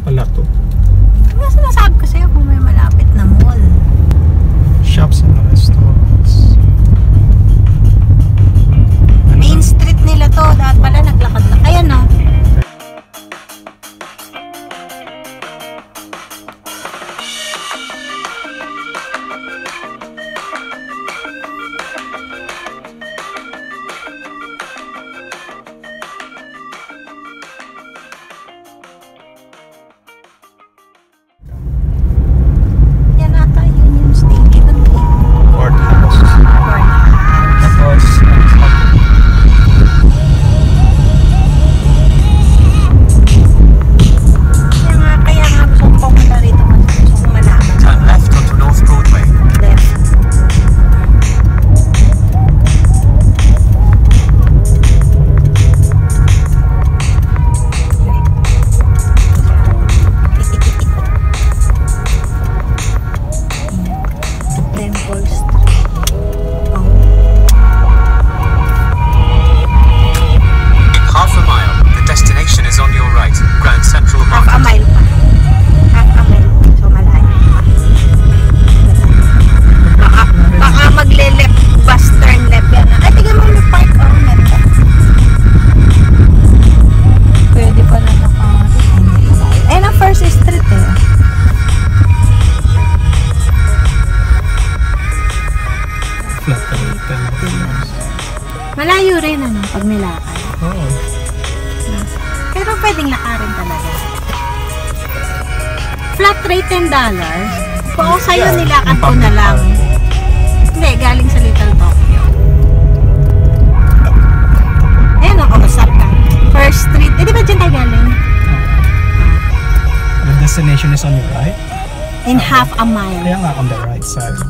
pala to. Ano sinasabi ko sa'yo kung may malapit na mall? Shops and restaurants. Ano Main street nila to. Dapat pala naglakad na. Ayan no. Malayo rin ano, pag nilakad. Oo. Pero pwedeng lakarin talaga. Flat rate $10. Kung ako sa'yo, nilakad ko na lang. Hindi, galing sa Little Tokyo. Ayun o, kausap ka. First street. Eh, di ba dyan tayo galing? The destination is on your right. In half a mile. Kaya nga on the right side.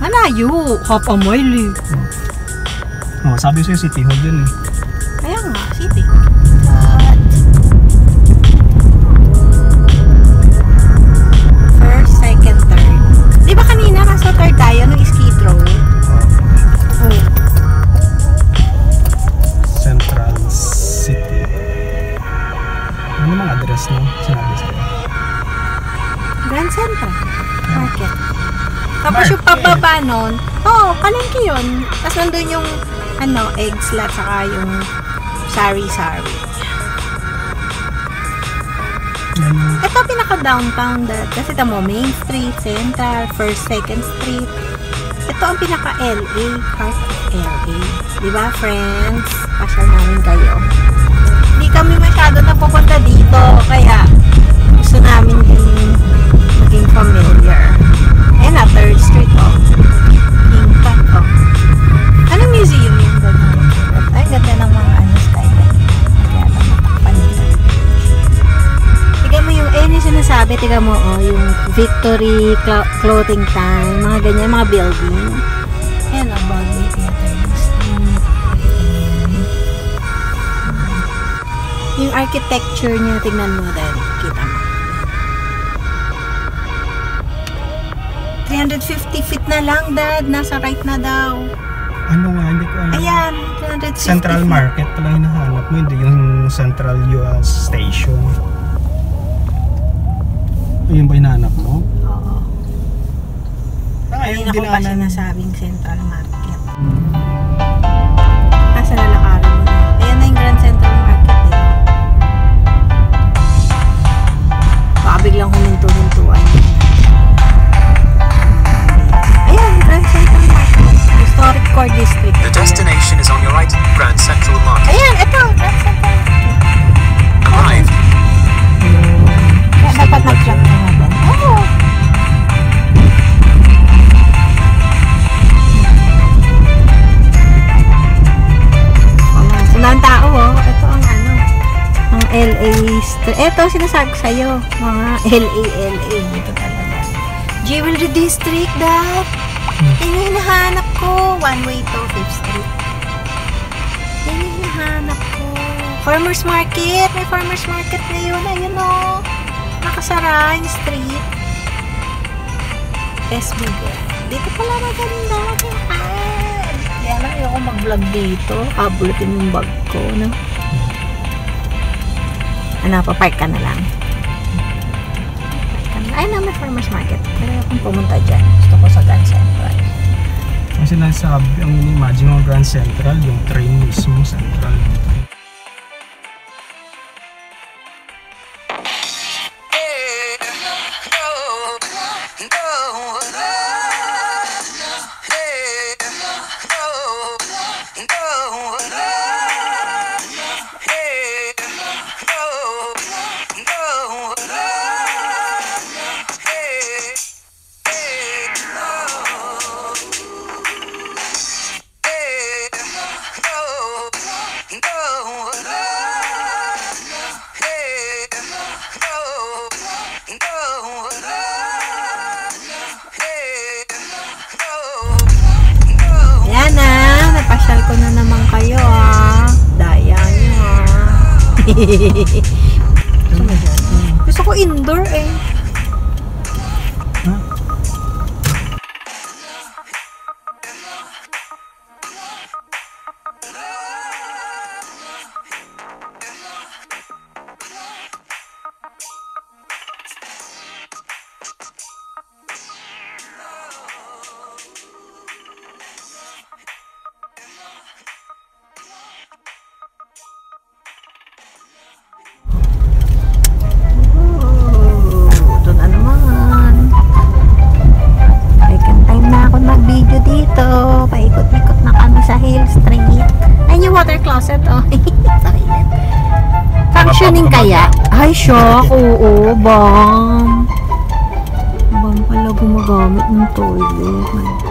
Malayo. Half a mile eh. Oh, sabi sa'yo City Hall dun eh. Kaya nga, city. But... First, second, third. Di ba kanina nasa third tayo nung skid row? Oh. Central City. Ano mga address no? Sinabi sa'yo. Grand Central Market. Tapos yung pababa nun, oo, oh, palengke yun. Tapos nandun yung, ano, eggs lot, saka yung sari-sari. Ito pinaka-downtown dad. Kasi tamo, Main Street, Central, First, Second Street. Ito ang pinaka-LA, part of LA. Di ba, friends? Pasyal namin kayo. Hindi kami masyado napupunta dito, kaya gusto namin din maging familiar. Ayan na, Third Street, oh. Impact, oh. Anong museum mo yung, ayun yung sinasabi, tiga mo, oh, yung Victory Clo- Clothing Time, mga ganyan, mga building. Ayan, oh, Broadway Theater. Yung architecture niya, tingnan mo dahil, kita mo. 350 feet na lang, Dad. Nasa right na daw. ano nga, hindi ko alam. Ayan, 350 Central feet. Market pala hinahanap mo, hindi yung Central US Station. Ayun ba hinahanap mo? Oo. Ah, Ayun yung ako pa sinasabing Central Market. Nasa Ito, sinasabi ko sa'yo. Mga LA, LA. Dito talaga. Jewelry District, Dad. Yan yung hinahanap ko. One way to 5th Street. Yan yung hinahanap ko. Farmer's Market. May Farmer's Market ngayon. Ayun, oh. Nakasara yung street. SB Grand. Dito pala maganda. Kaya lang ayoko mag-vlog dito. Habulutin yung bag ko, no? Ano, papark ka na lang. Ay, na, may farmer's market. Pero akong pumunta dyan. Gusto ko sa Grand Central. Ang sinasabi, ang ini-imagine mo Grand Central, yung train mismo Central. Na naman kayo ah. Daya nyo ah. Gusto ko indoor eh. Water closet, oh. Silent. Functioning kaya? Ay, shock. Oo, bam. Bam pala gumagamit ng toilet. My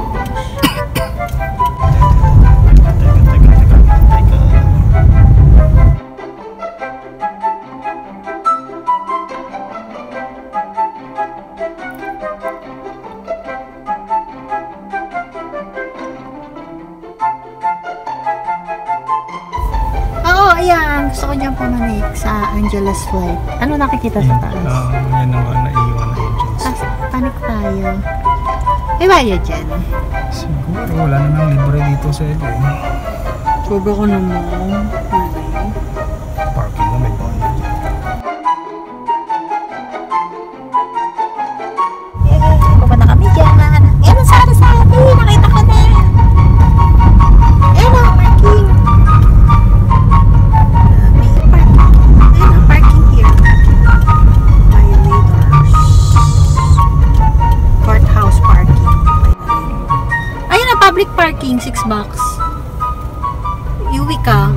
dyan pumanik sa Angeles Flight. Ano nakikita sa taas? Ah, yan ang mga naiwan na agents. Tapos, panik tayo. May bayad dyan. Siguro, wala namang libre dito sa LA. Sobrang ko naman. Public parking. Six bucks. Uwi ka.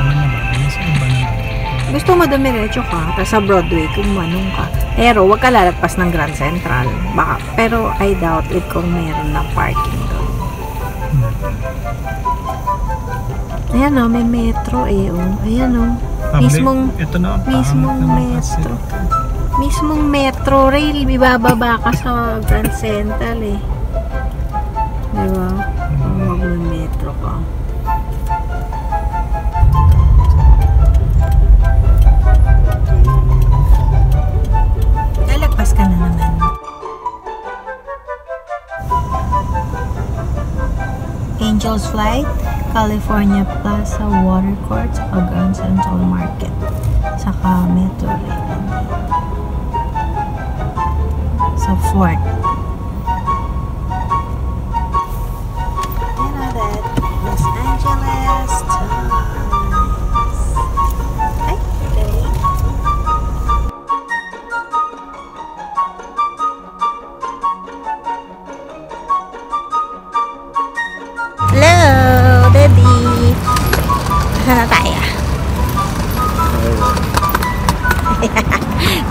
Na naman, nasa iba naman. Gusto mo dumiretso ka, tapos sa Broadway, kung manong ka. Pero, wag ka lalagpas ng Grand Central. Baka, pero I doubt it kung meron na parking doon. Ayan o, may metro eh. Oh. Ayan o. Public, Mismong- ito na, mismong metro. Mismong metro rail, ibababa ka sa Grand Central eh. Di ba? Kung mag metro ka. Rose Flight, California Plaza, Water Court, saka Grand Central Market, saka Metro. Sa Fort. Na tayo?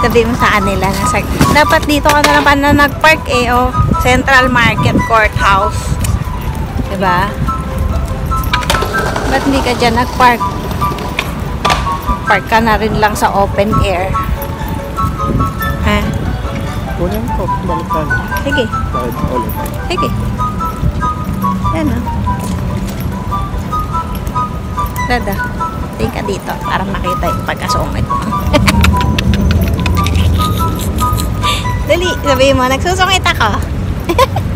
Sabi mo sa kanila na sa, dapat dito ka na lang pa na nag-park eh, oh. Central Market Courthouse. Diba? Ba't hindi ka dyan nag-park? Park ka na rin lang sa open air. Ha? Kunin ko, balik tayo. Sige. Ulit. Sige. Yan o. Dada. Tingin ka dito para makita yung pagkasungit mo. Dali, sabihin mo, nagsusungit ako.